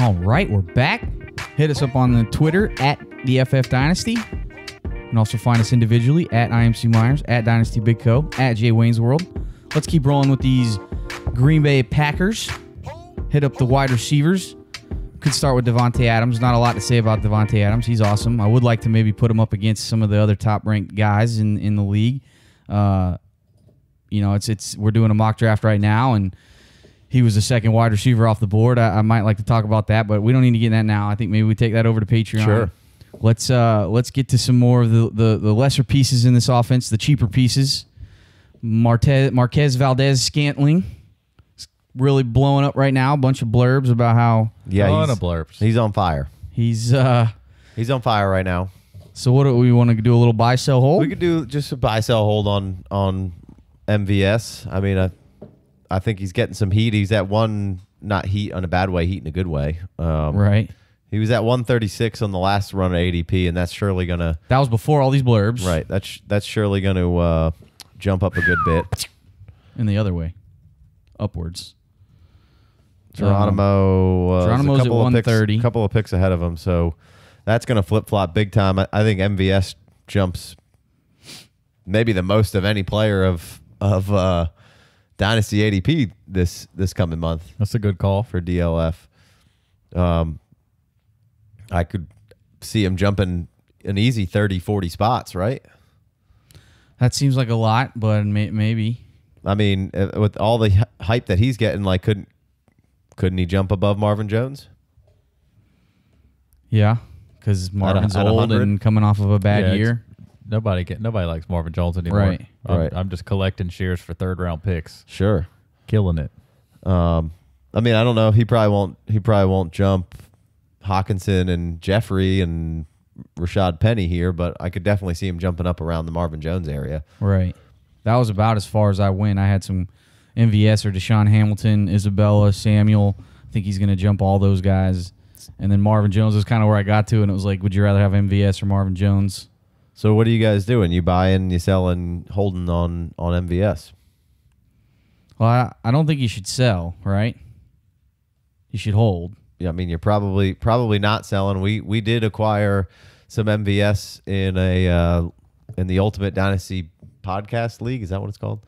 All right, we're back. Hit us up on the Twitter at the FF Dynasty. And also find us individually at IMC Myers, at Dynasty Big Co, at Jay Wayne's World. Let's keep rolling with these Green Bay Packers. Hit up the wide receivers. Could start with Davante Adams. Not a lot to say about Davante Adams. He's awesome. I would like to maybe put him up against some of the other top ranked guys in, in the league. Uh, you know, it's it's we're doing a mock draft right now, and he was the second wide receiver off the board. I, I might like to talk about that, but we don't need to get in that now. I think maybe we take that over to Patreon. Sure. Let's uh let's get to some more of the the, the lesser pieces in this offense, the cheaper pieces. Marte, Marquez Valdes-Scantling really blowing up right now. A bunch of blurbs about how Yeah, Ton he's, of blurbs. he's on fire. he's uh. He's on fire right now. So what do we want to do? A little buy sell hold. We could do just a buy sell hold on on MVS. I mean, I I think he's getting some heat. He's at one, not heat on a bad way, heat in a good way. Um, right. He was at 136 on the last run of ADP, and that's surely gonna That was before all these blurbs. right. That's that's surely gonna uh, jump up a good bit. And the other way, upwards. Geronimo, uh, is a Geronimo's at couple of picks- 130. couple of picks ahead of him, so that's gonna flip flop big time. I, I think MVS jumps maybe the most of any player of of uh, Dynasty ADP this this coming month. That's a good call. for DLF. Um, I could see him jumping an easy 30, 40 spots, right? That seems like a lot, but may, maybe. I mean, uh, with all the hype that he's getting, like, couldn't couldn't he jump above Marvin Jones? Yeah, because Marvin's old 100? and coming off of a bad Yeah, year. Nobody get nobody likes Marvin Jones anymore. Right. I'm, Right. I'm just collecting shares for third round picks, Sure. killing it. Um, I mean, I don't know. He probably won't. He probably won't jump Hockenson and Jeffery and Rashaad Penny here, but I could definitely see him jumping up around the Marvin Jones area. Right. That was about as far as I went. I had some MVS or DaeSean Hamilton, Isabella, Samuel. I think he's going to jump all those guys. And then Marvin Jones is kind of where I got to, and it was like, would you rather have MVS or Marvin Jones? So, what are you guys doing? You buying, you selling, holding on on MVS? Well, I, I don't think you should sell, right? You should hold. Yeah, I mean, you're probably probably not selling. We we did acquire some MVS in a uh, in the Ultimate Dynasty podcast league. Is that what it's called?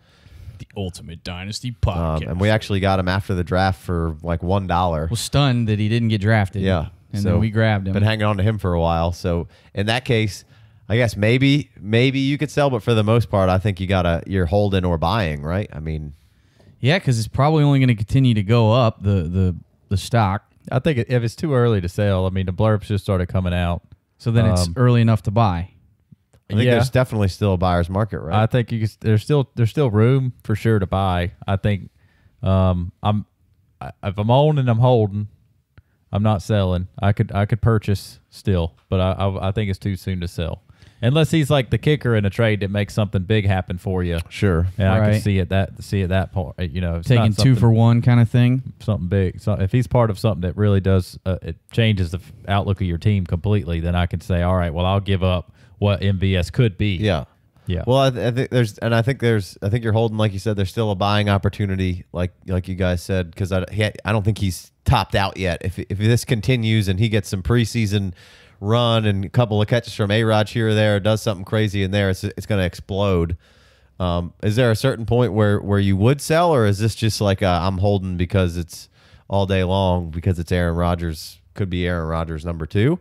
The Ultimate Dynasty Um, Podcast. and we actually got him after the draft for like one dollar. was stunned that he didn't get drafted. Yeah, And so then we grabbed him. Been hanging on to him for a while. So in that case, I guess maybe maybe you could sell, but for the most part, I think you gotta you're holding or buying, right? I mean, yeah, because it's probably only going to continue to go up, the, the, the stock. I think if it's too early to sell, I mean the blurbs just started coming out. So then it's Um, early enough to buy. I think yeah, there's definitely still a buyer's market, right? I think you can, there's still there's still room for sure to buy. I think um, I'm I, if I'm on and I'm holding, I'm not selling. I could I could purchase still, but I I, I think it's too soon to sell. Unless he's like the kicker in a trade that makes something big happen for you. sure. And I Right. can see it that see it that part. You know, it's Taking two something- for one kind of thing. something big. So if he's part of something that really does, uh, it changes the f- outlook of your team completely. Then I can say, all right, well, I'll give up what MVS could be. Yeah. yeah. Well, I, th- I think there's, and I think there's, I think you're holding, like you said, there's still a buying opportunity, like like you guys said, because I, he, I don't think he's topped out yet. If if this continues and he gets some preseason run and a couple of catches from A Rod here or there, does something crazy in there, it's it's going to explode. Um, is there a certain point where where you would sell, or is this just like i I'm holding because it's all day long because it's Aaron Rodgers? Could be Aaron Rodgers number two.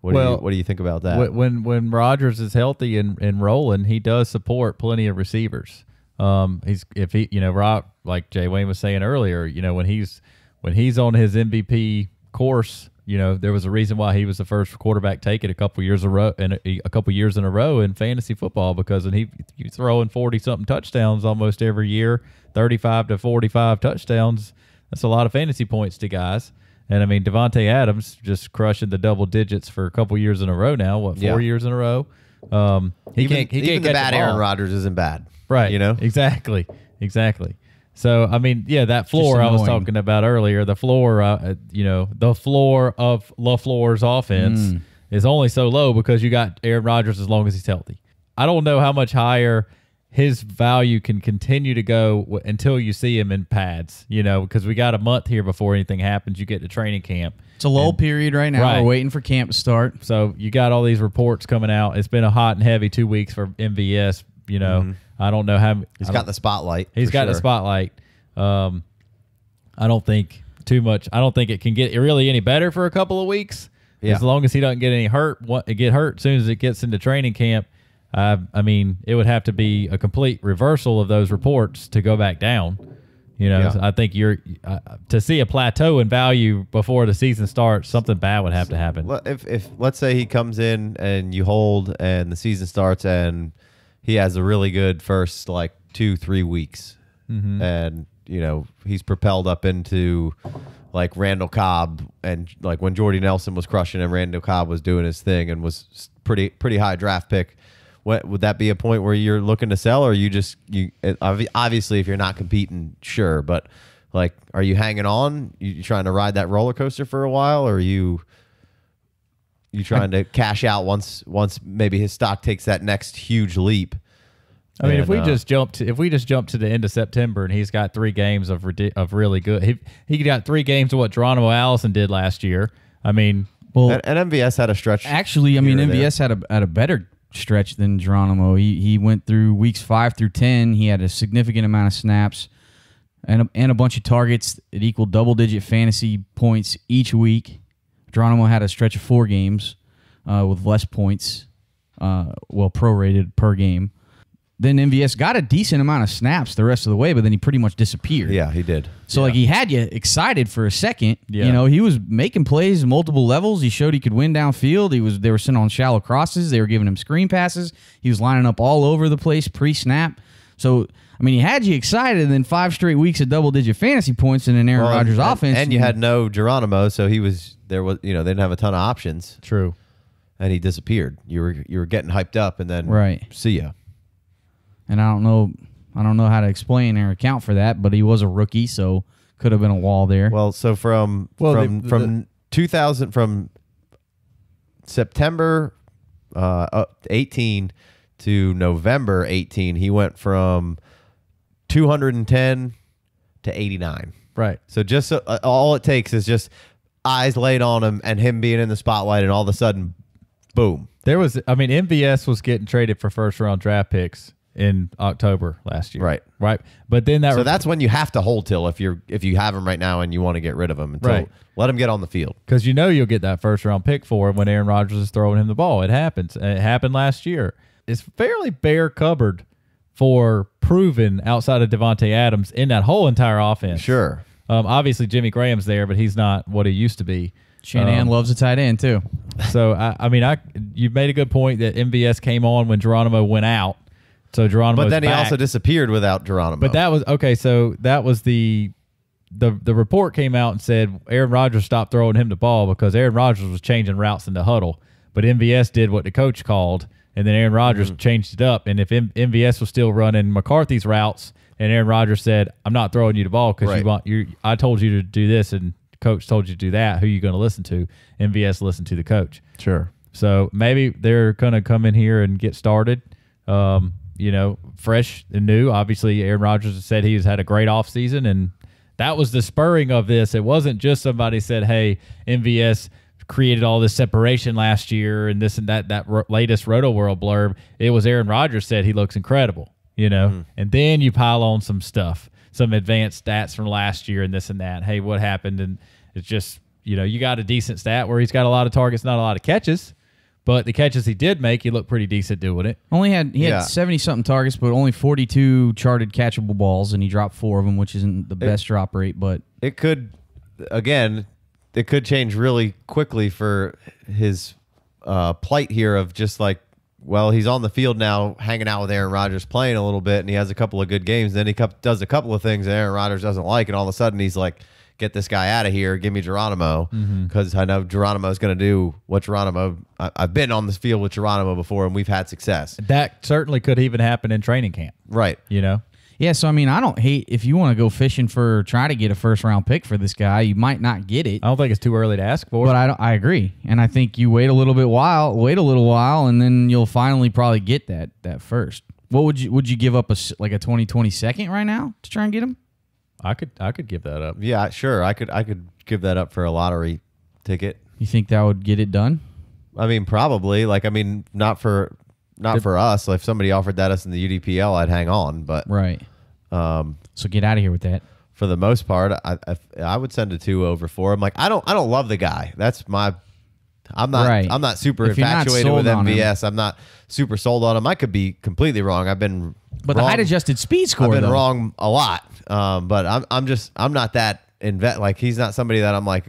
What do you Well, what do you think about that? When when, Rodgers is healthy and, and rolling, he does support plenty of receivers. Um, he's if he you know Rob like Jay Wayne was saying earlier, you know when he's when he's on his MVP course, you know there was a reason why he was the first quarterback taken a couple years a row and a, a couple years in a row in fantasy football because and he he's throwing forty something touchdowns almost every year, thirty five to forty five touchdowns. That's a lot of fantasy points to guys. And I mean Davante Adams just crushing the double digits for a couple years in a row now. What four Yeah. years in a row? Um, he even, can't. He even can't the bad the Aaron. Rodgers isn't bad, Right. You know, exactly, exactly. So I mean, yeah, that floor I was talking about earlier, the floor, uh, uh, you know, the floor of LaFleur's offense is only so low because you got Aaron Rodgers as long as he's healthy. I don't know how much higher his value can continue to go w- until you see him in pads. You know, because we got a month here before anything happens. You get to training camp. It's a lull period right now. Right. We're waiting for camp to start. So you got all these reports coming out. It's been a hot and heavy two weeks for MVS. You know, I don't know how. He's got the spotlight. He's got the spotlight. Um, I don't think too much. I don't think it can get really any better for a couple of weeks. Yeah. As long as he doesn't get any hurt, what get hurt as soon as it gets into training camp. Uh, I mean, it would have to be a complete reversal of those reports to go back down. You know, Yeah. So I think you're uh, to see a plateau in value before the season starts. Something bad would have to happen. If if let's say he comes in and you hold and the season starts and he has a really good first like two three weeks Mm-hmm. and you know he's propelled up into like Randall Cobb and like when Jordy Nelson was crushing and Randall Cobb was doing his thing and was pretty pretty high draft pick. What, would that be a point where you're looking to sell, or you just you obviously if you're not competing, sure, but like, are you hanging on? You, you trying to ride that roller coaster for a while, or are you you trying to cash out once once maybe his stock takes that next huge leap? I mean, if we uh, just jump to if we just jump to the end of September and he's got three games of of really good, he he got three games of what Geronimo Allison did last year. I mean, Well, and, and MVS had a stretch. Actually, I mean, here or there. MVS had a had a better stretch than Geronimo. He he went through weeks five through ten. He had a significant amount of snaps and a, and a bunch of targets. that equal double digit fantasy points each week. Geronimo had a stretch of four games uh, with less points, uh, well prorated per game. Then MVS got a decent amount of snaps the rest of the way, but then he pretty much disappeared. Yeah, he did. So like he had you excited for a second. Yeah. You know, he was making plays multiple levels. He showed he could win downfield. He was they were sitting on shallow crosses. They were giving him screen passes. He was lining up all over the place pre-snap. So I mean, he had you excited, and then five straight weeks of double-digit fantasy points in an Aaron Well, Rodgers and, offense. and you had no Geronimo, so he was there was you know they didn't have a ton of options, true. and he disappeared. You were you were getting hyped up, and then Right. see ya. and I don't know, I don't know how to explain or account for that, but he was a rookie, so could have been a wall there. Well, so from Well, from the- from 2000 from September uh, up 18 to November 18, he went from 210 to 89. Right. So just so, uh, all it takes is just eyes laid on him and him being in the spotlight, and all of a sudden, boom. There was, I mean, MVS was getting traded for first round draft picks in October last year. Right. Right. But then that So that's when you have to hold till if you're if you have him right now and you want to get rid of him until Right. let him get on the field. because you know you'll get that first round pick for him when Aaron Rodgers is throwing him the ball. It happens. It happened last year. It's fairly bare cupboard for proven outside of Davante Adams in that whole entire offense. Sure. Um, obviously Jimmy Graham's there, but he's not what he used to be. Shanahan Um, loves a tight end too. so I, I mean, I you've made a good point that MVS came on when Geronimo went out. So Geronimo, But then he also disappeared without Geronimo. But that was okay. So that was the the the report came out and said Aaron Rodgers stopped throwing him the ball because Aaron Rodgers was changing routes in the huddle. But MVS did what the coach called, and then Aaron Rodgers Mm-hmm. changed it up. And if M- MVS was still running McCarthy's routes, and Aaron Rodgers said, "I'm not throwing you the ball because Right. you want you. I told you to do this, and coach told you to do that. Who are you going to listen to? MVS listened to the coach. sure. So maybe they're going to come in here and get started. Um, you know, fresh and new. Obviously, Aaron Rodgers said he's had a great offseason, and that was the spurring of this. It wasn't just somebody said, "Hey, MVS created all this separation last year and this and that." That ro- latest Rotoworld blurb. It was Aaron Rodgers said he looks incredible. You know, mm-hmm. and then you pile on some stuff, some advanced stats from last year and this and that. Hey, what happened? And it's just you know, you got a decent stat where he's got a lot of targets, not a lot of catches. But the catches he did make, he looked pretty decent doing it. Only had he Yeah. had seventy something targets, but only forty two charted catchable balls, and he dropped four of them, which isn't the best drop rate. But It could again, it could change really quickly for his uh, plight here of just like, well, he's on the field now, hanging out with Aaron Rodgers, playing a little bit, and he has a couple of good games. Then he does a couple of things that Aaron Rodgers doesn't like, and all of a sudden he's like, "Get this guy out of here! Give me Geronimo," because I know Geronimo is going to do what Geronimo. I, I've been on this field with Geronimo before, and we've had success. That certainly could even happen in training camp. Right. You know, yeah, so I mean, I don't hate if you want to go fishing for try to get a first round pick for this guy, you might not get it. I don't think it's too early to ask for. But I, don't- I agree, and I think you wait a little bit while, wait a little while, and then you'll finally probably get that that first. What would you would you give up a s- like a 2020 second right now to try and get him? I could I could give that up. Yeah, sure. I could I could give that up for a lottery ticket. You think that would get it done? I mean, probably. Like, I mean, not for not for us. Like, if somebody offered that us in the UDPL, I'd hang on. But Right. Um, So get out of here with that. for the most part, I, I I would send a two over four. I'm Like, I don't I don't love the guy. That's my. I'm not. Right. I'm not super If you're not infatuated with sold on him. MVS. I'm not super sold on him. I could be completely wrong. I've been. But the height adjusted speed score. I've been though. wrong a lot. Um, but I'm I'm just I'm not that invet. Like he's not somebody that I'm like.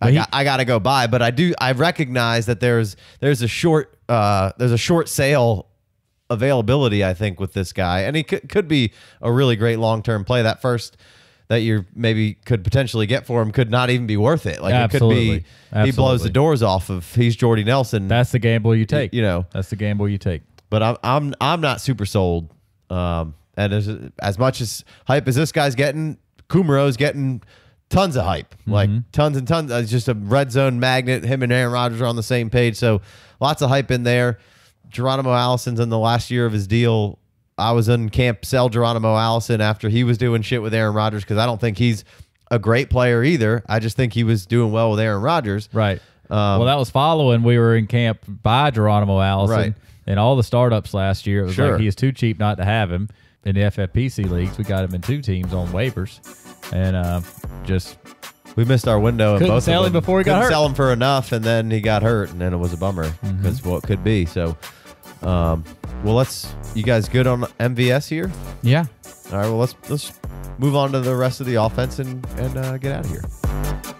I, he- got, I gotta go buy, but I do. I recognize that there's there's a short uh there's a short sale availability. I think with this guy, and he could could be a really great long term play. That first that you maybe could potentially get for him could not even be worth it. Like it could Absolutely. be he blows the doors off of he's Jordy Nelson. That's the gamble you take. you know. That's the gamble you take. but I'm I'm I'm not super sold. Um, and as as much as hype as this guy's getting, Kumaro's getting tons of hype, like tons and tons. It's just a red zone magnet. Him and Aaron Rodgers are on the same page, so lots of hype in there. Geronimo Allison's in the last year of his deal. I was in camp sell Geronimo Allison after he was doing shit with Aaron Rodgers because I don't think he's a great player either. I just think he was doing well with Aaron Rodgers. Right. Um, well, that was following. We were in camp by Geronimo Allison Right. and all the startups last year. It was Sure. like he is too cheap not to have him in the FFPC leagues. We got him in two teams on waivers, and uh, just We missed our window. and Couldn't both sell of him them. before he got hurt. Sell him for enough, and then he got hurt, and then it was a bummer because what could be. So, um, well, let's. You guys good on MVS here? Yeah. All right. Well, let's let's move on to the rest of the offense and and uh, get out of here.